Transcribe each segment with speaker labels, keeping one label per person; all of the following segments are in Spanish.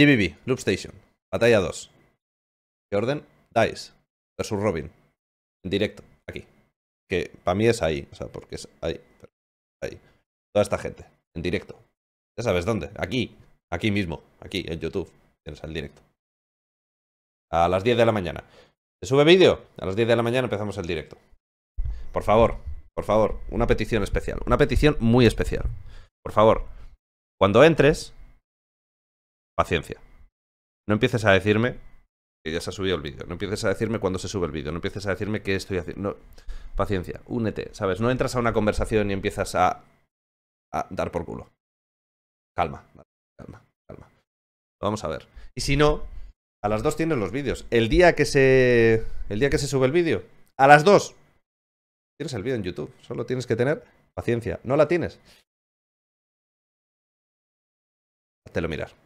Speaker 1: GBB, Loop Station, batalla 2. ¿Qué orden? Dice versus Robin. En directo, aquí. Que para mí es ahí, o sea, porque es ahí. Ahí. Toda esta gente, en directo. Ya sabes dónde, aquí. Aquí mismo, aquí, en YouTube. Tienes el directo. A las 10 de la mañana. ¿Se sube vídeo? A las 10 de la mañana empezamos el directo. Por favor, por favor, una petición especial. Una petición muy especial. Por favor, cuando entres, paciencia. No empieces a decirme que ya se ha subido el vídeo. No empieces a decirme cuándo se sube el vídeo. No empieces a decirme qué estoy haciendo. No. Paciencia, únete, ¿sabes? No entras a una conversación y empiezas a, dar por culo. Calma, calma, calma. Vamos a ver. Y si no, a las 2 tienes los vídeos. El día que se. El día que se sube el vídeo. A las 2. Tienes el vídeo en YouTube. Solo tienes que tener paciencia. ¿No la tienes? Te lo mirar.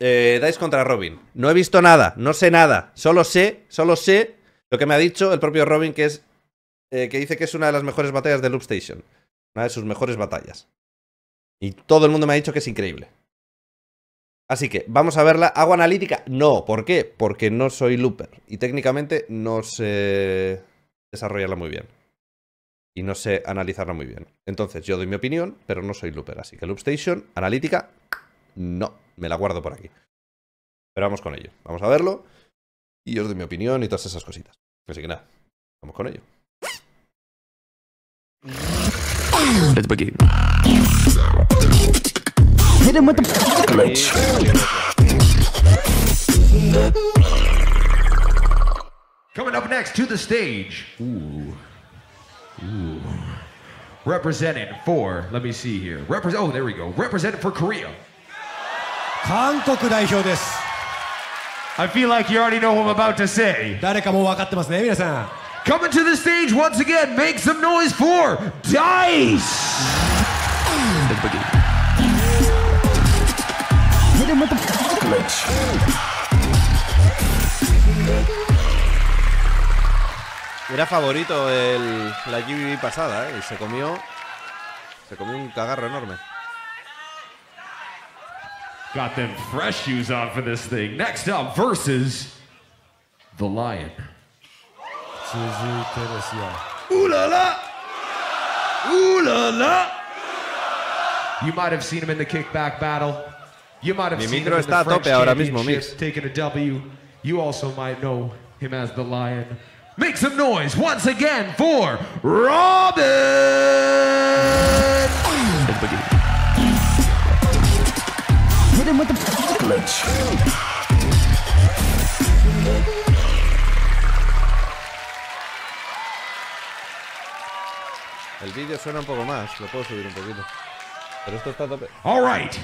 Speaker 1: Eh, Dice contra Robin. No he visto nada, no sé nada. Solo sé, solo sé lo que me ha dicho el propio Robin, que es. eh, que dice que es una de las mejores batallas de Loop Station. Una de sus mejores batallas. Y todo el mundo me ha dicho que es increíble. Así que, vamos a verla. ¿Hago analítica? No. ¿Por qué? Porque no soy looper. Y técnicamente no sé desarrollarla muy bien. Y no sé analizarla muy bien. Entonces, yo doy mi opinión, pero no soy looper. Así que Loop Station, analítica, no. Me la guardo por aquí. Pero vamos con ello. Vamos a verlo. Y os doy mi opinión y todas esas cositas. Así que nada, vamos con ello.
Speaker 2: Let's begin.
Speaker 3: Hit him with the
Speaker 2: Let's.
Speaker 4: Coming up next to the stage. Ooh. Ooh. Representing for, let me see here. Represent oh, there we go. Representing for Korea.
Speaker 5: 韓国代表です
Speaker 4: I feel like you already know what I'm about to say.
Speaker 5: 誰かもう分かってますね皆さん
Speaker 4: Coming to the stage once again, make some noise for Dice!
Speaker 2: Let's begin.
Speaker 3: hit him with the
Speaker 2: Let's.
Speaker 1: Era favorito el, la GBB pasada, ¿eh? Y se comió. Se comió un cagarro enorme.
Speaker 4: Got them fresh shoes on for this thing. Next up, versus the Lion.
Speaker 5: 続いてですよ
Speaker 4: Ooh la la! Ooh la la! You might have seen him in the kickback battle. You might have
Speaker 1: Mi
Speaker 4: seen
Speaker 1: micro
Speaker 4: him in
Speaker 1: está a
Speaker 4: the French
Speaker 1: tope ahora mismo,
Speaker 4: Championship
Speaker 1: Mix.
Speaker 4: taking a W. You also might know him as the Lion. Make some noise once again for Robin!
Speaker 3: With.
Speaker 1: El vídeo suena un poco más, lo puedo subir un poquito. Pero esto está tope.
Speaker 4: All right.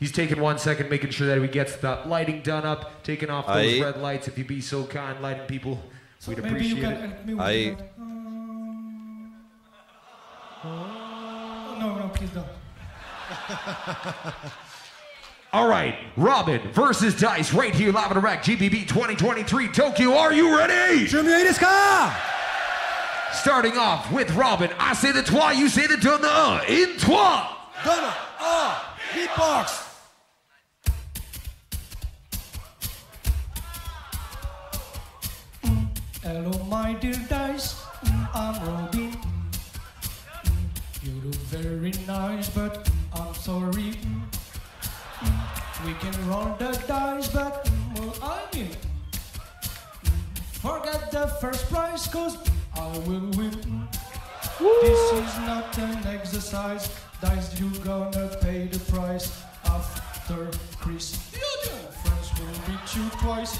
Speaker 4: He's taking one second, making sure that he gets the lighting done up, taking off those red lights. If you'd be so kind, lighting people, we'd
Speaker 6: Maybe you
Speaker 4: appreciate
Speaker 6: can
Speaker 4: it.
Speaker 6: help me with
Speaker 1: Ahí.
Speaker 6: that. Uh, no, no, please don't.
Speaker 4: All right, Robin versus Dice right here live and direct GBB 2023 Tokyo. Are you ready? Starting off with Robin. I say the twa, you say the dunna. un. In trois.
Speaker 5: ah, un. Beatbox.
Speaker 6: Hello, my dear Dice. Mm, I'm Robin. Mm, mm, you look very nice, but I'm sorry. We can roll the dice, but well, I mm, forget the first prize, cause I will win. Mm. This is not an exercise. Dice, you gonna pay the price after Chris. You friends will beat you twice.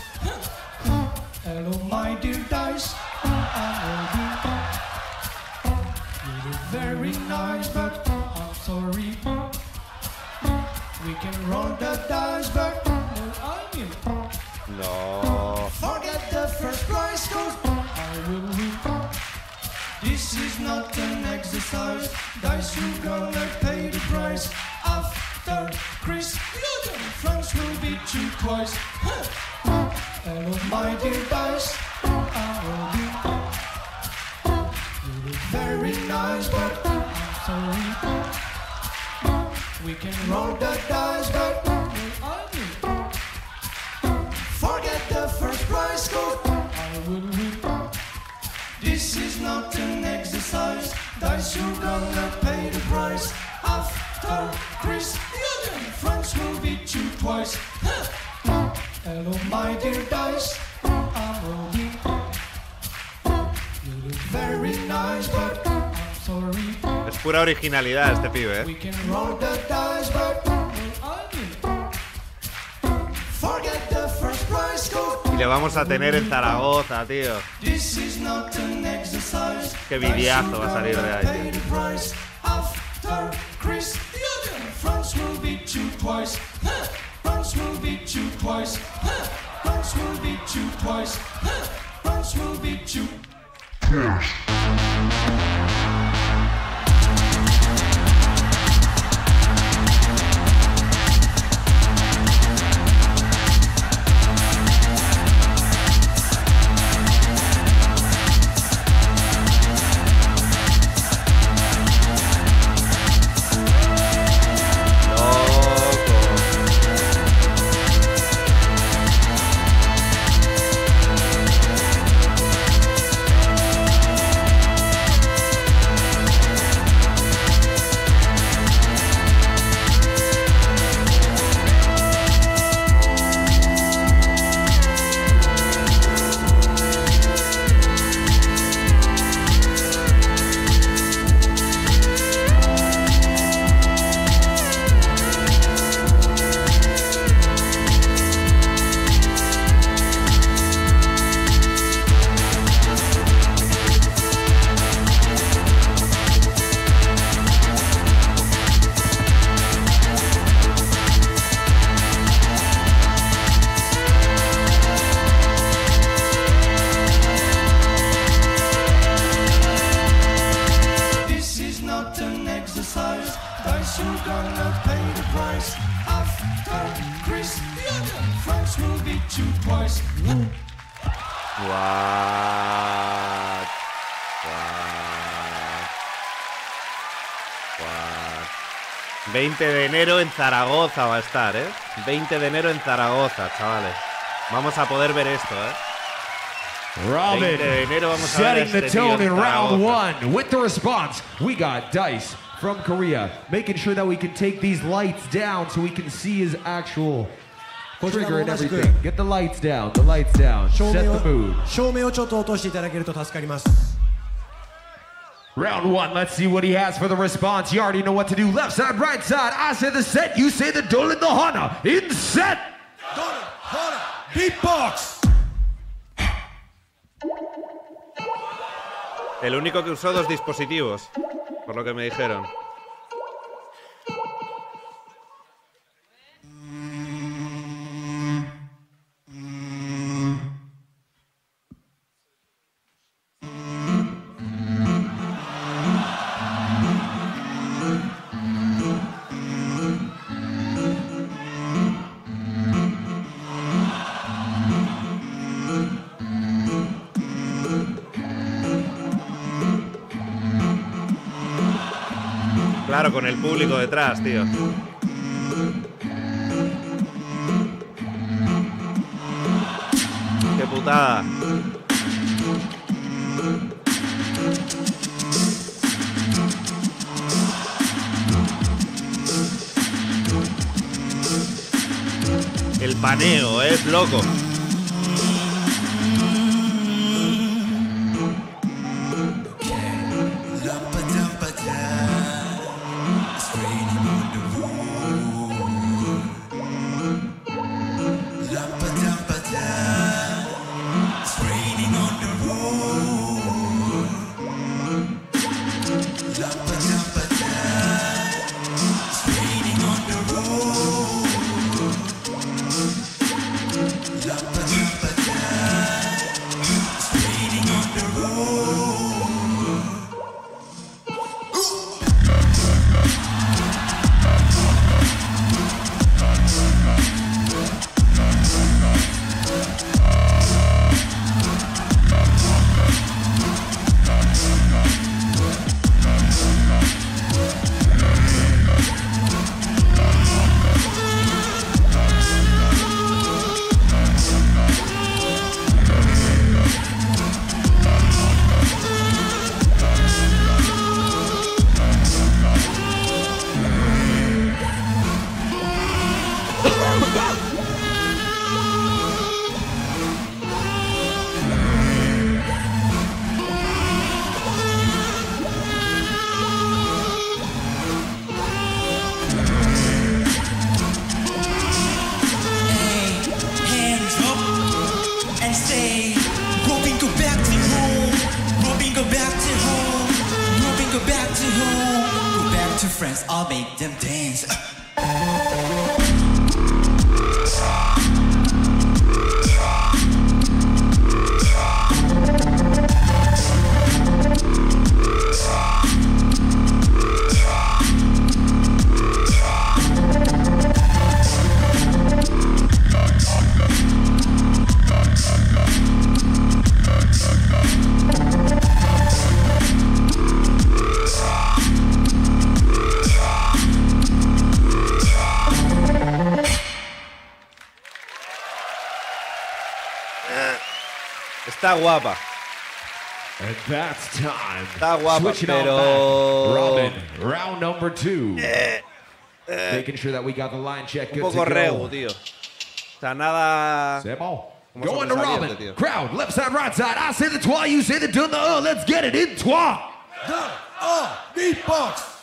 Speaker 6: Hello, my dear dice. I'm Robin. You look very nice, but I'm sorry. We can roll the dice, but no, I mean,
Speaker 1: No.
Speaker 6: forget the first prize, cause I will win. This is not an exercise. Dice, you gonna pay the price after Chris. You France will beat you twice. Hello, my dear dice. I'm Robin. You look very nice, but I'm sorry. We can roll the dice, but forget the first prize go
Speaker 7: This is not an exercise. Dice, you're gonna pay the price. After Chris, friends will beat you twice. Hello, my dear dice. I'm rolling. You look very nice, but I'm sorry.
Speaker 6: Pura originalidad este pibe, ¿eh? Y le vamos a tener en Zaragoza, tío. Qué videazo va a salir de ahí, tío. 20 de enero en Zaragoza va a estar, ¿eh? 20 de enero en Zaragoza, chavales. Vamos a poder ver esto, ¿eh? 20
Speaker 4: Robin
Speaker 6: de enero vamos a ver
Speaker 4: setting the
Speaker 6: este tío
Speaker 4: tone
Speaker 6: en
Speaker 4: in round
Speaker 6: Zaragoza.
Speaker 4: one. With the response, we got Dice from Korea, making sure that we can take these lights down so we can see his actual
Speaker 5: こちら
Speaker 4: trigger
Speaker 5: も
Speaker 4: and
Speaker 5: 同じく
Speaker 4: everything. Get the lights down, the lights down.
Speaker 5: 照
Speaker 4: Set
Speaker 5: 明
Speaker 4: the
Speaker 5: を
Speaker 4: mood.
Speaker 5: 照明をちょっと落としていただけると助かります
Speaker 4: Round one, let's see what he has for the response. You already know what to do. Left side, right side. I say the set, you say the dolin the hana. In set.
Speaker 5: Dolin, hana, beatbox.
Speaker 6: El único que usó dos dispositivos, por lo que me dijeron. Claro, con el público detrás, tío. Qué putada. El paneo, es loco.
Speaker 8: friends, I'll make them dance.
Speaker 6: Está guapa.
Speaker 4: And that's time.
Speaker 6: Está guapa,
Speaker 4: Switching
Speaker 6: pero...
Speaker 4: Robin, round number two. Eh, eh. Making sure that we got the line check.
Speaker 6: Un poco regu, tío. O sea, nada... Semo.
Speaker 4: Going to Robin.
Speaker 6: Tío.
Speaker 4: Crowd, left side, right side. I say the twa, you say the dun, the uh. Let's get it in twa.
Speaker 7: The
Speaker 6: uh, beatbox.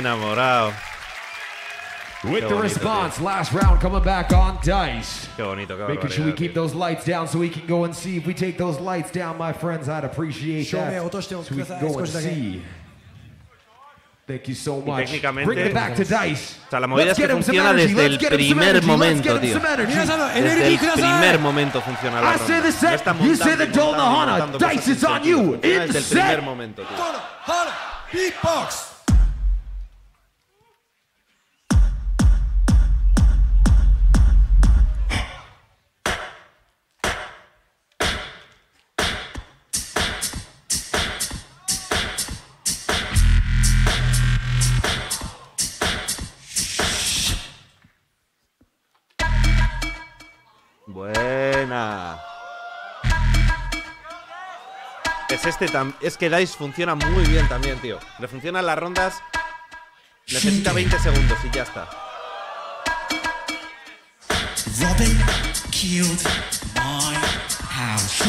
Speaker 6: enamorado.
Speaker 4: With
Speaker 6: Qué
Speaker 4: the
Speaker 6: bonito,
Speaker 4: response, tío. last round coming back on dice.
Speaker 6: Qué bonito, qué
Speaker 4: Making sure we keep
Speaker 6: tío.
Speaker 4: those lights down so we can go and see. If we take those lights down, my friends, I'd appreciate
Speaker 5: Show
Speaker 4: that. So we can go and see. Thank you so much. Bring it back to dice.
Speaker 1: o sea, la movida
Speaker 4: let's
Speaker 1: es que funciona desde el primer momento, tío. Desde el primer momento funciona la ronda. No está montando,
Speaker 4: you say the
Speaker 1: montando, montando
Speaker 4: Dice is on you.
Speaker 1: Desde el primer momento, tío.
Speaker 5: Beatbox.
Speaker 1: Este tam- es que Dice funciona muy bien también, tío. Le funcionan las rondas. Necesita 20 segundos y ya está.
Speaker 8: Robin killed my house.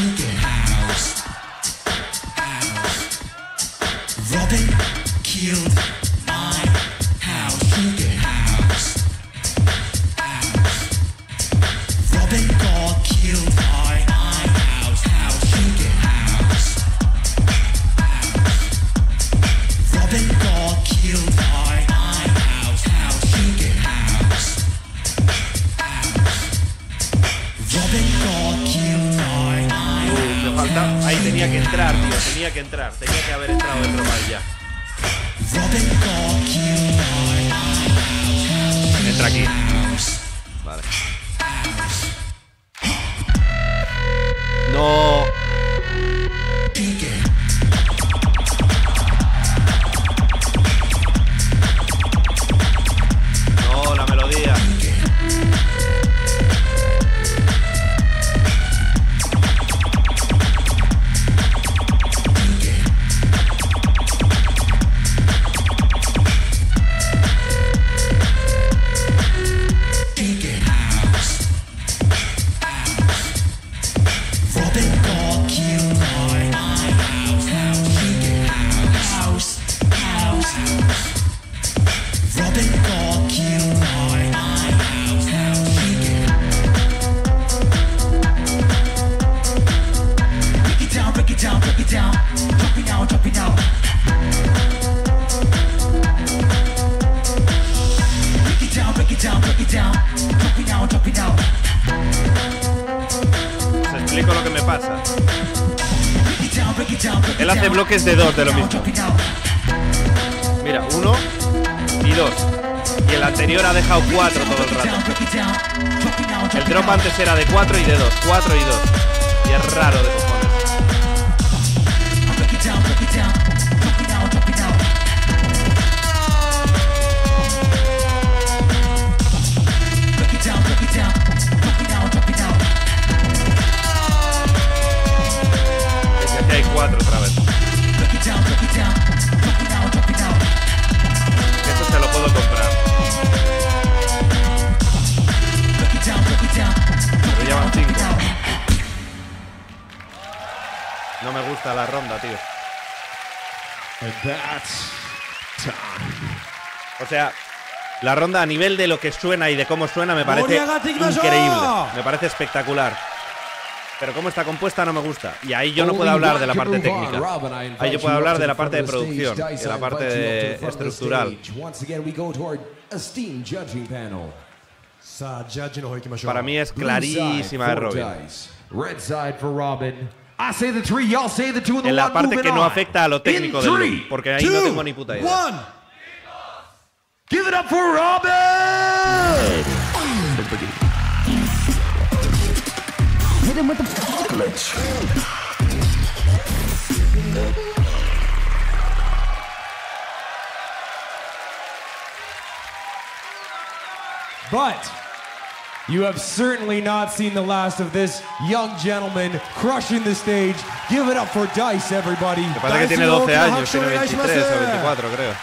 Speaker 1: Tenía que entrar, tío. Tenía que entrar. Tenía que haber entrado el Romal ya. Entra aquí. Vale. No, de de lo mismo. Mira, 1 y 2. Y el anterior ha dejado 4 todo el rato. El drop antes era de 4 y de 2. 4 y 2. Y es raro. me gusta la ronda, tío. O sea, la ronda a nivel de lo que suena y de cómo suena me parece increíble. Me parece espectacular. Pero cómo está compuesta no me gusta. Y ahí yo no puedo hablar de la parte técnica. Ahí yo puedo hablar de la parte de producción, de la parte de estructural. Para mí es clarísima de Robin.
Speaker 4: The the the
Speaker 1: En la parte que no afecta a lo técnico del loop, porque ahí no tengo ni puta idea.
Speaker 5: one.
Speaker 4: Give it up for Robin!
Speaker 2: El pequeño.
Speaker 9: But you have certainly not seen the last of this young gentleman crushing the stage. Give it up for Dice, everybody.
Speaker 1: Me parece que tiene 12 años, tiene 23 o 24, creo.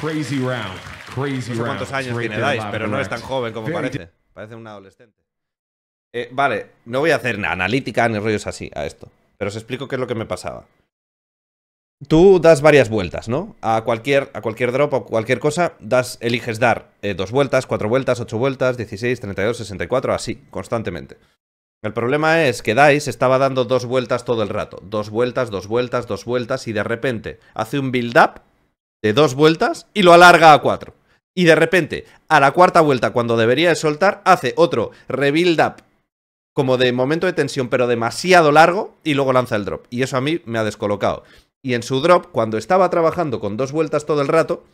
Speaker 4: Crazy round. Crazy
Speaker 1: No sé
Speaker 4: round.
Speaker 1: cuántos años tiene Dice, pero no es tan joven como parece. Parece un adolescente. Eh, vale, no voy a hacer na- analítica ni rollos así a esto. Pero os explico qué es lo que me pasaba. Tú das varias vueltas, ¿no? A cualquier, a cualquier drop o cualquier cosa, das, eliges dar eh, dos vueltas, cuatro vueltas, ocho vueltas, 16, 32, 64, así, constantemente. El problema es que Dice estaba dando dos vueltas todo el rato. Dos vueltas, dos vueltas, dos vueltas y de repente hace un build-up de dos vueltas y lo alarga a cuatro. Y de repente, a la cuarta vuelta, cuando debería de soltar, hace otro rebuild-up como de momento de tensión, pero demasiado largo y luego lanza el drop. Y eso a mí me ha descolocado. Y en su drop, cuando estaba trabajando con dos vueltas todo el rato,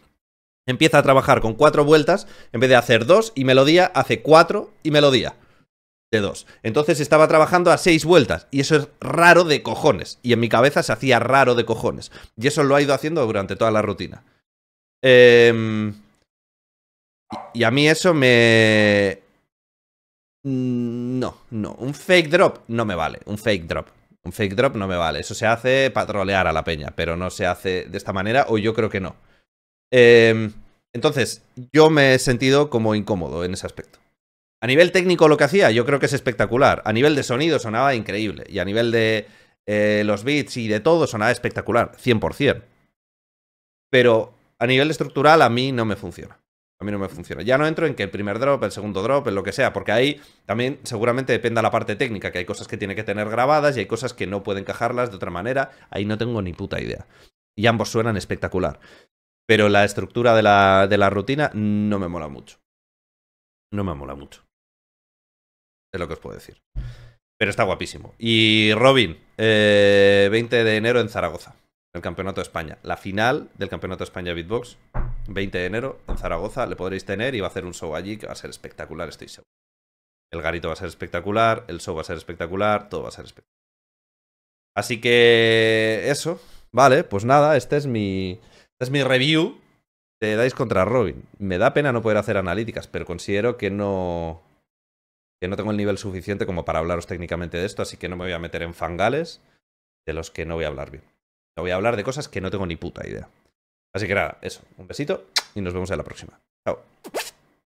Speaker 1: empieza a trabajar con cuatro vueltas, en vez de hacer dos y melodía, hace cuatro y melodía de dos. Entonces estaba trabajando a seis vueltas y eso es raro de cojones. Y en mi cabeza se hacía raro de cojones. Y eso lo ha ido haciendo durante toda la rutina. Em, y- a mí eso me... Mm, No, no. Un fake drop no me vale. Un fake drop. Un fake drop no me vale. Eso se hace para trolear a la peña, pero no se hace de esta manera o yo creo que no. Em, entonces, yo me he sentido como incómodo en ese aspecto. A nivel técnico lo que hacía, yo creo que es espectacular. A nivel de sonido sonaba increíble. Y a nivel de eh, los beats y de todo sonaba espectacular, 100%. Pero a nivel estructural a mí no me funciona. A mí no me funciona. Ya no entro en que el primer drop, el segundo drop, en lo que sea, porque ahí también seguramente dependa la parte técnica, que hay cosas que tiene que tener grabadas y hay cosas que no puede encajarlas de otra manera. Ahí no tengo ni puta idea. Y ambos suenan espectacular. Pero la estructura de la, de la rutina no me mola mucho. No me mola mucho. Es lo que os puedo decir. Pero está guapísimo. Y Robin, eh, 20 de enero en Zaragoza, el Campeonato de España. La final del Campeonato de España Beatbox, 20 de enero en Zaragoza, le podréis tener y va a hacer un show allí que va a ser espectacular, estoy seguro. El garito va a ser espectacular, el show va a ser espectacular, todo va a ser espectacular. Así que eso, vale, pues nada, este es mi, este es mi review de Dice contra Robin. Me da pena no poder hacer analíticas, pero considero que no que no tengo el nivel suficiente como para hablaros técnicamente de esto, así que no me voy a meter en fangales de los que no voy a hablar bien. Voy a hablar de cosas que no tengo ni puta idea. Así que nada, eso. Un besito y nos vemos en la próxima. Chao.